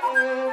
Oh.